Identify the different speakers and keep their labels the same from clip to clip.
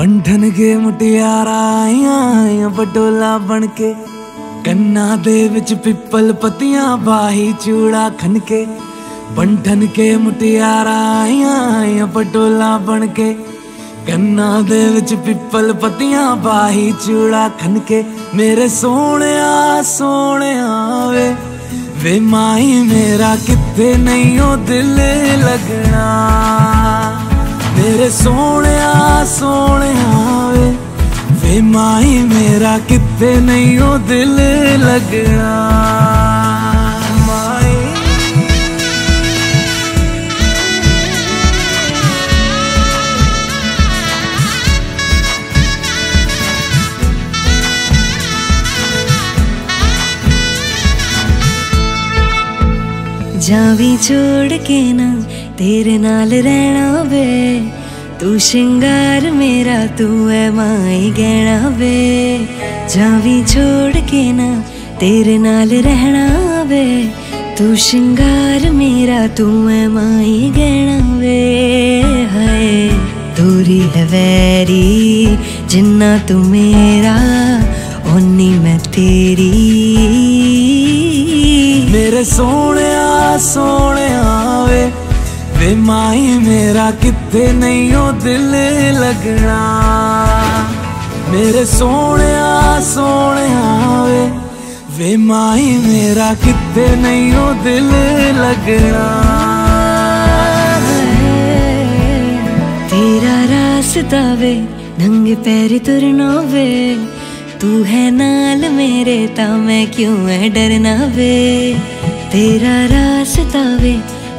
Speaker 1: बंधन के मुटियारा बटोला बन के कन्ना दे पिपल पतिया बाही चूड़ा खनके। बंधन के मुटियारा बटोला बन के कन्ना दे पिपल पतियाँ बाही चूड़ा खनके। मेरे सोने सोने वे। वे माई मेरा कितने नहीं हो दिल लगना ਮੇਰੇ ਸੋਹਣਿਆ ਸੋਹਣਿਆ ਵੇ ਵੇ ਮਾਈ ਮੇਰਾ ਕਿੱਥੇ ਨਹੀਂ ਉਹ ਦਿਲ ਲੱਗਣਾ ਮਾਈ
Speaker 2: ਜਾਵੀ ਛੋੜ ਕੇ ਨਾ ਤੇਰੇ ਨਾਲ ਰਹਿਣਾ ਵੇ ਤੂੰ ਸ਼ਿੰਗਾਰ ਮੇਰਾ ਤੂੰ ਐ ਮਾਈ ਗਹਿਣਾ ਵੇ ਜਾਵੀ ਛੋੜ ਕੇ ਨਾ ਤੇਰੇ ਨਾਲ ਰਹਿਣਾ ਵੇ ਤੂੰ ਸ਼ਿੰਗਾਰ ਮੇਰਾ ਤੂੰ ਐ ਮਾਈ ਗਹਿਣਾ ਵੇ ਹਾਏ ਦੂਰੀ ਹੈ ਵੈਰੀ ਜਿੰਨਾ ਤੂੰ ਮੇਰਾ ਓਨੀ ਮੈਂ ਤੇਰੀ
Speaker 1: ਮੇਰੇ ਸੋਹਣਿਆ ਸੋਹਣਿਆ ਵੇ वे माए मेरा कितने नहीं हो दिल लगना। मेरे सोने सोने वे वे माए मेरा कितने नहीं हो दिल लगना।
Speaker 2: तेरा रास्ता वे, नंगे पैर तुरना वे। तू है नाल मेरे, ता मैं क्यों है डरना वे। तेरा रास्ता वे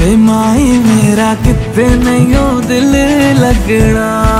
Speaker 1: ਵੇ ਮਾਈ ਮੇਰਾ ਕਿੱਥੇ ਨਹੀਂ ਉਹ ਦਿਲ ਲੱਗਣਾ।